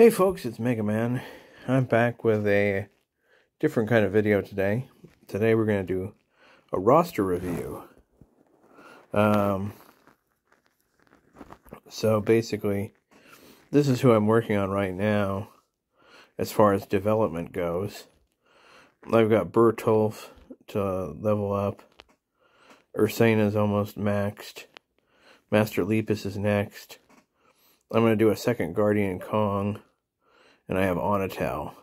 Hey folks, it's Mega Man. I'm back with a different kind of video today. Today we're going to do a roster review. Um, so basically, this is who I'm working on right now as far as development goes. I've got Bertolf to level up. Ursena is almost maxed. Master Lepus is next. I'm going to do a second Guardian Kong. And I have Onatel.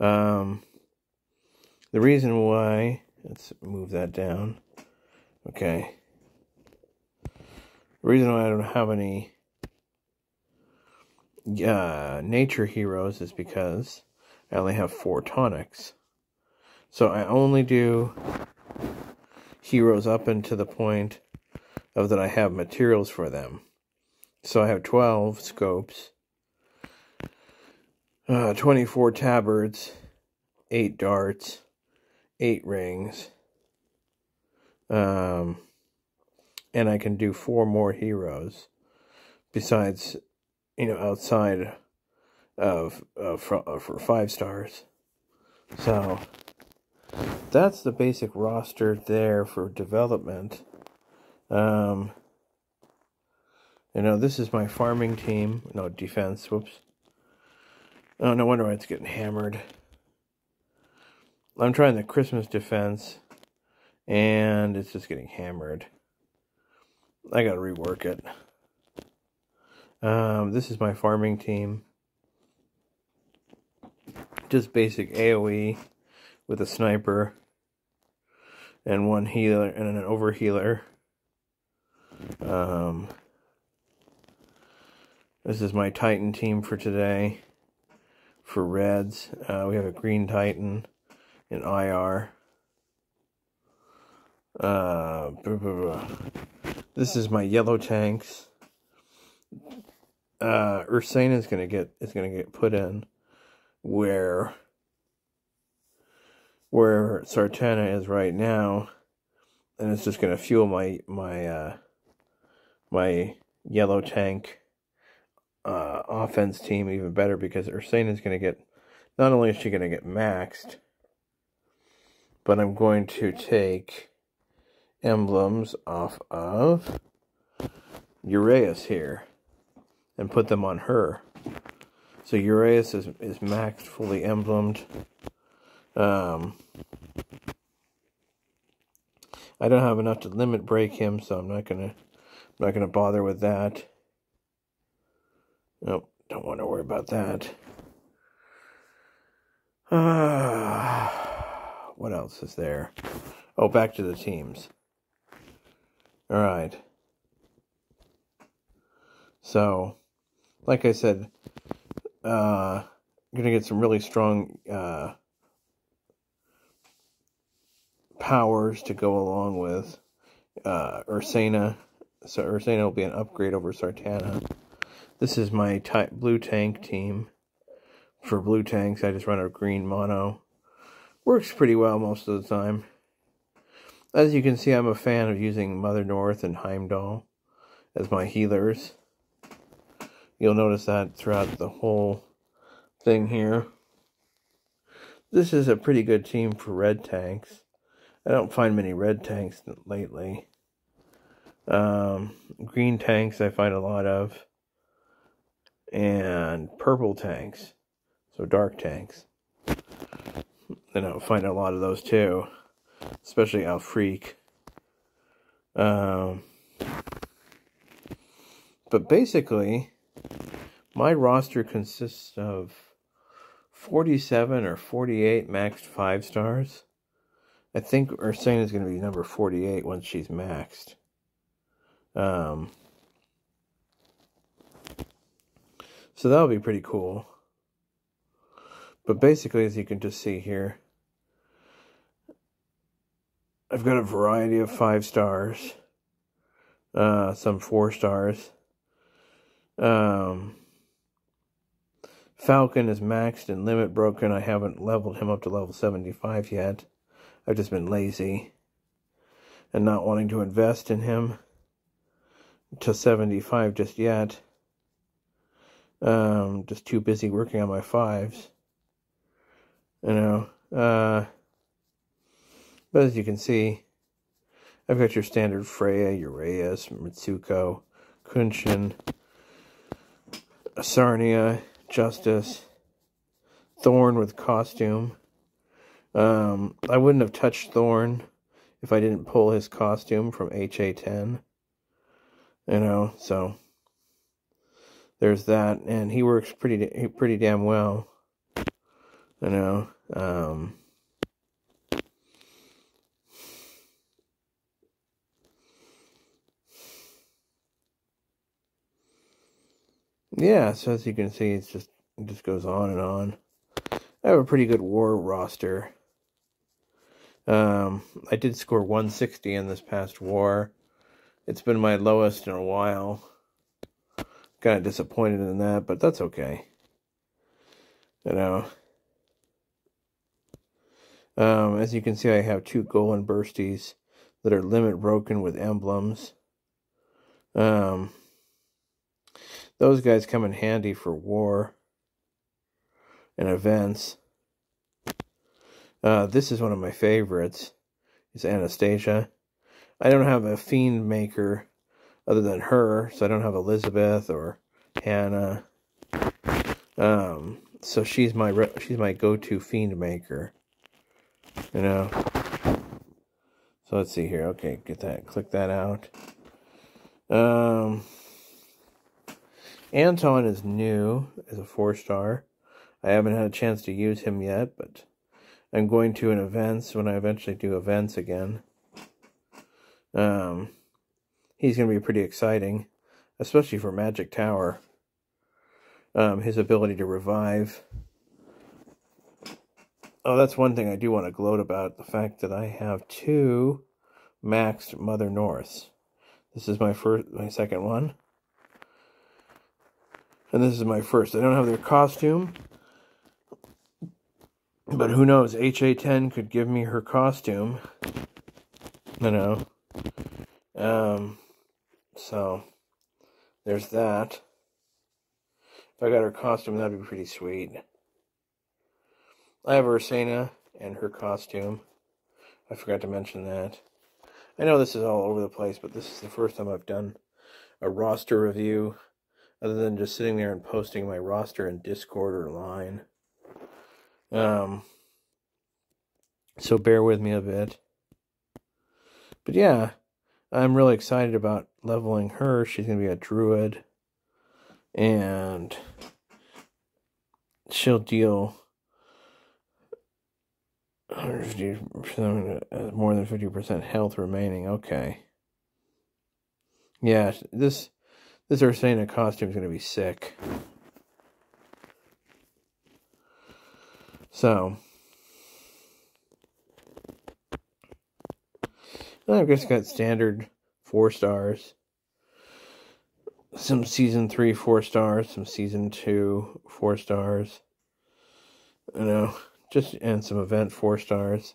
Um, the reason why, let's move that down. Okay. The reason why I don't have any uh, nature heroes is because I only have four tonics. So I only do heroes up into the point of that I have materials for them. So I have 12 scopes, uh, 24 tabards, 8 darts, 8 rings, um, and I can do 4 more heroes besides, you know, outside of, of for, for 5 stars. So that's the basic roster there for development. Um, you know, this is my farming team. No, defense. Whoops. Oh, no wonder why it's getting hammered. I'm trying the Christmas defense, and it's just getting hammered. I gotta rework it. Um, this is my farming team. Just basic AoE with a sniper and one healer and an over healer. Um, this is my Titan team for today. For Reds, uh, we have a Green Titan in IR. Uh, blah, blah, blah. This is my yellow tanks. Uh, Ursena is gonna get is gonna get put in where where Sartana is right now, and it's just gonna fuel my my uh, my yellow tank uh, offense team even better because Ursena is going to get, not only is she going to get maxed, but I'm going to take emblems off of Uraeus here and put them on her. So Uraeus is, is maxed, fully emblemed. Um, I don't have enough to limit break him, so I'm not gonna I'm not gonna bother with that. Nope, don't want to worry about that. Uh, what else is there? Oh, back to the teams. All right. So, like I said, uh, gonna get some really strong uh, powers to go along with uh, Ursena. So Ursena will be an upgrade over Sartana. This is my type blue tank team. For blue tanks, I just run a green mono. Works pretty well most of the time. As you can see, I'm a fan of using Mother North and Heimdall as my healers. You'll notice that throughout the whole thing here. This is a pretty good team for red tanks. I don't find many red tanks lately. Um, green tanks I find a lot of and purple tanks, so dark tanks. And I'll find a lot of those too, especially Alfrike. Um, but basically, my roster consists of 47 or 48 maxed 5 stars. I think Ursena is going to be number 48 once she's maxed. Um, So that'll be pretty cool. But basically, as you can just see here, I've got a variety of five stars, uh, some four stars. Um, Falcon is maxed and limit broken. I haven't leveled him up to level 75 yet. I've just been lazy and not wanting to invest in him to 75 just yet. Um, just too busy working on my fives. You know. Uh, but as you can see, I've got your standard Freya, Uraeus, Mitsuko, Kunchen, Sarnia, Justice, Thorn with costume. Um, I wouldn't have touched Thorn if I didn't pull his costume from HA10. You know, so there's that, and he works pretty pretty damn well. You know, um, yeah. So as you can see, it's just it just goes on and on. I have a pretty good war roster. Um, I did score 160 in this past war. It's been my lowest in a while. Kind of disappointed in that, but that's okay. You know. Um, as you can see, I have two Golan Bursties that are limit broken with emblems. Um, those guys come in handy for war and events. Uh, this is one of my favorites. Is Anastasia. I don't have a fiend maker other than her, so I don't have Elizabeth or Hannah. Um, so she's my she's my go-to fiend maker. You know. So let's see here. Okay, get that. Click that out. Um, Anton is new as a four star. I haven't had a chance to use him yet, but I'm going to in events when I eventually do events again. Um, he's going to be pretty exciting, especially for Magic Tower. Um, his ability to revive. Oh, that's one thing I do want to gloat about the fact that I have two maxed Mother Norths. This is my first, my second one, and this is my first. I don't have their costume, but who knows? HA10 could give me her costume. You know. Um, so, there's that. If I got her costume, that'd be pretty sweet. I have Ursena and her costume. I forgot to mention that. I know this is all over the place, but this is the first time I've done a roster review other than just sitting there and posting my roster in Discord or Line. Um, so bear with me a bit. But yeah, I'm really excited about leveling her. She's going to be a druid. And she'll deal more than 50% health remaining. Okay. Yeah, this this Ursena costume is going to be sick. So, I've just got standard four stars. Some season three four stars, some season two four stars. You know, just and some event four stars.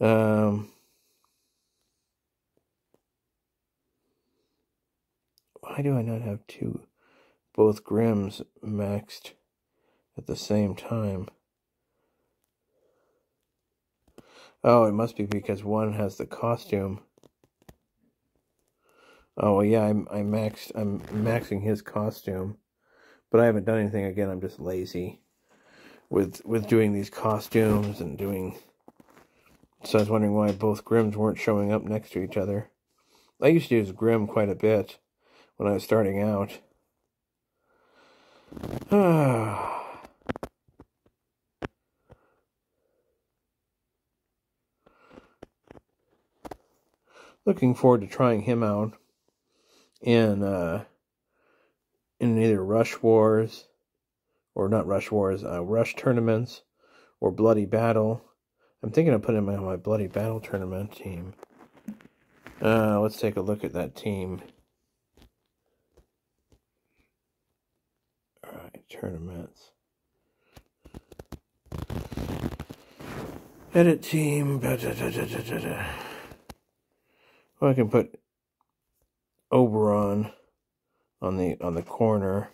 Um, why do I not have two, both Grims maxed at the same time? Oh, it must be because one has the costume. Oh yeah, I'm I maxed I'm maxing his costume, but I haven't done anything again. I'm just lazy with with doing these costumes and doing. So I was wondering why both Grims weren't showing up next to each other. I used to use Grim quite a bit when I was starting out. Looking forward to trying him out in uh, in either Rush Wars or not Rush Wars, uh, Rush tournaments or Bloody Battle. I'm thinking of putting him on my Bloody Battle tournament team. Uh, let's take a look at that team. All right, tournaments. Edit team. Da, da, da, well, I can put Oberon on the on the corner.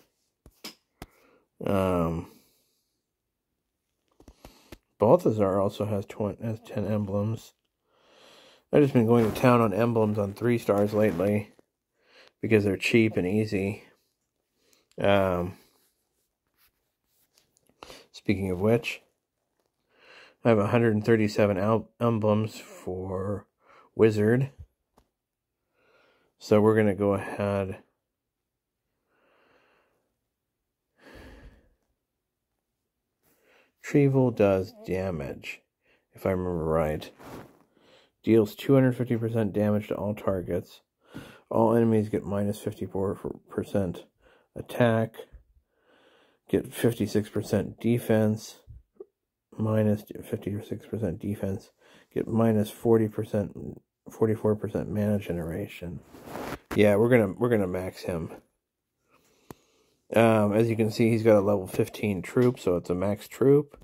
Um, Balthazar also has 20, has 10 emblems. I've just been going to town on emblems on 3 stars lately because they're cheap and easy. Um, speaking of which, I have 137 emblems for Wizard. So we're going to go ahead. Trevel does damage, if I remember right. Deals 250% damage to all targets. All enemies get minus 54% attack. Get 56% defense. Minus 56% defense. Get minus 40%, 44% mana generation. Yeah, we're gonna we're gonna max him. Um, as you can see, he's got a level 15 troop, so it's a max troop.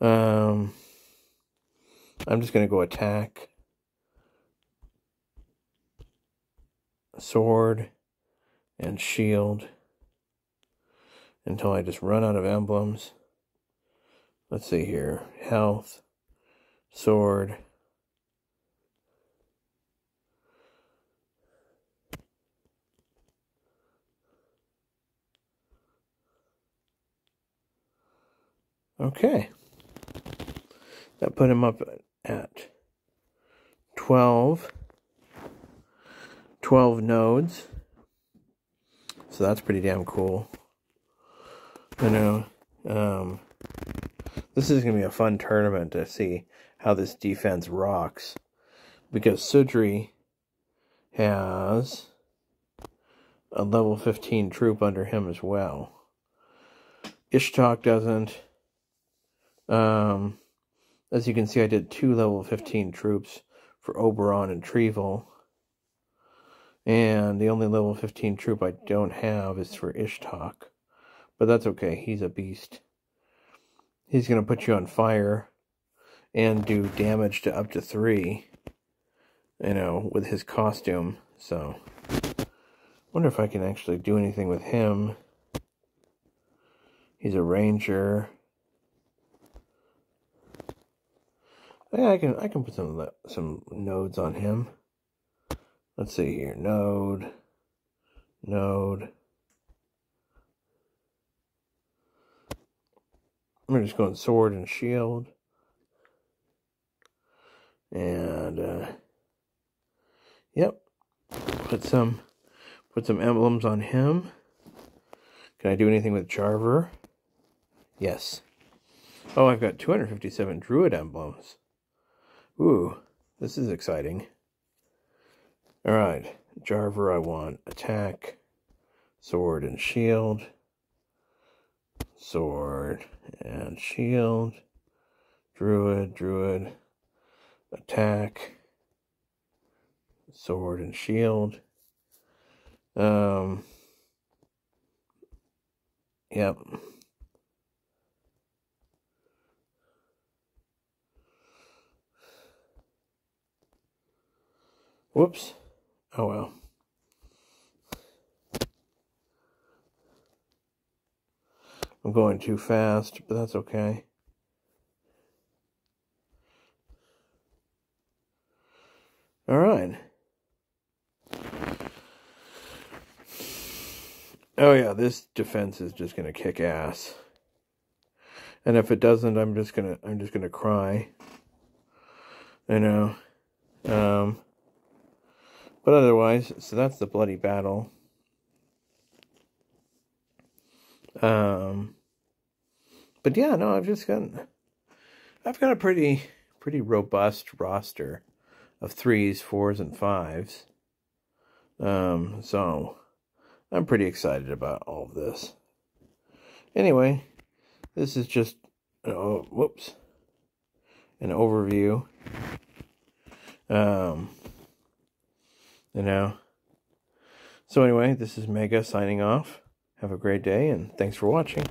Um, I'm just gonna go attack. Sword and shield until I just run out of emblems. Let's see here. Health, sword, Okay. That put him up at 12. 12 nodes. So that's pretty damn cool. You know, um, this is going to be a fun tournament to see how this defense rocks. Because Sudri has a level 15 troop under him as well. Ishtok doesn't. Um, as you can see, I did two level 15 troops for Oberon and Trevel. And the only level 15 troop I don't have is for Ishtok. But that's okay, he's a beast. He's going to put you on fire and do damage to up to three, you know, with his costume. So, wonder if I can actually do anything with him. He's a ranger. Yeah, I can I can put some some nodes on him. Let's see here. Node. Node. I'm just going sword and shield. And uh yep. Put some put some emblems on him. Can I do anything with Jarver? Yes. Oh, I've got 257 Druid emblems. Ooh, this is exciting. Alright, Jarver I want attack, sword and shield, sword and shield, druid, druid, attack, sword and shield. Um, yep. Whoops. Oh well. I'm going too fast, but that's okay. All right. Oh yeah, this defense is just going to kick ass. And if it doesn't, I'm just going to I'm just going to cry. You know. Um but otherwise, so that's the bloody battle. Um, but yeah, no, I've just got, I've got a pretty, pretty robust roster of threes, fours, and fives. Um, so I'm pretty excited about all of this. Anyway, this is just, oh, whoops, an overview. Um, you know. So anyway, this is Mega signing off. Have a great day and thanks for watching.